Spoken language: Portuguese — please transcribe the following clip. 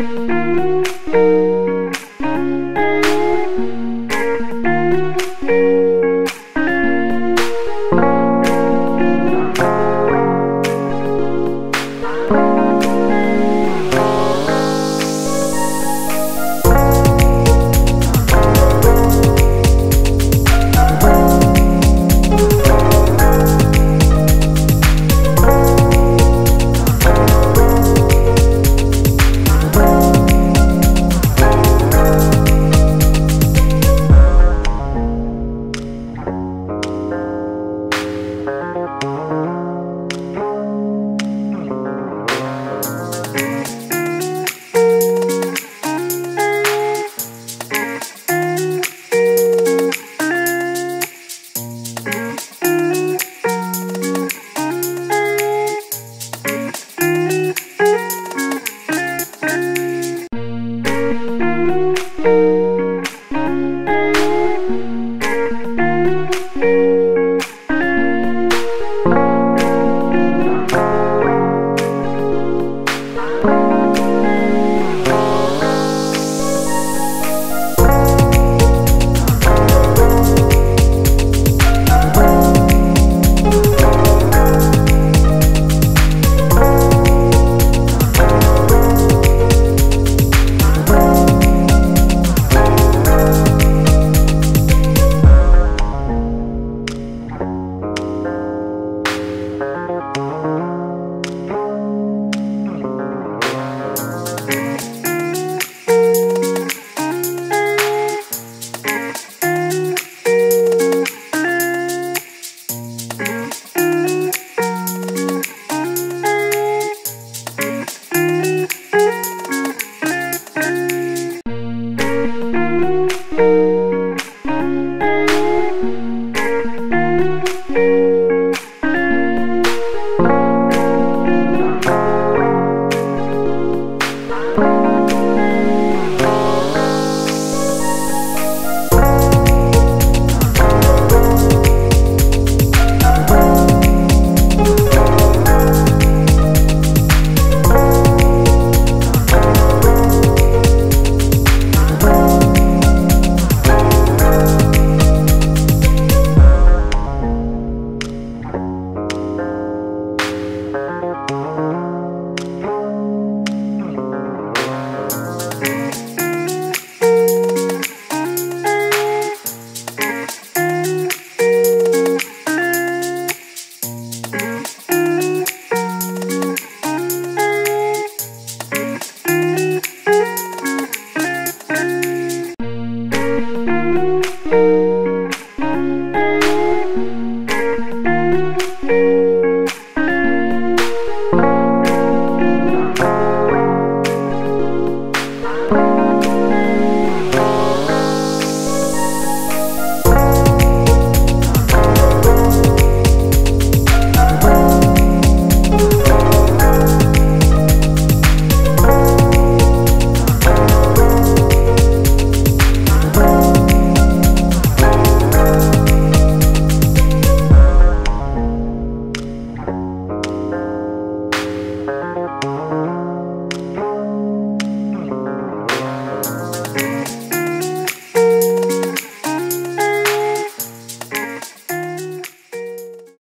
Música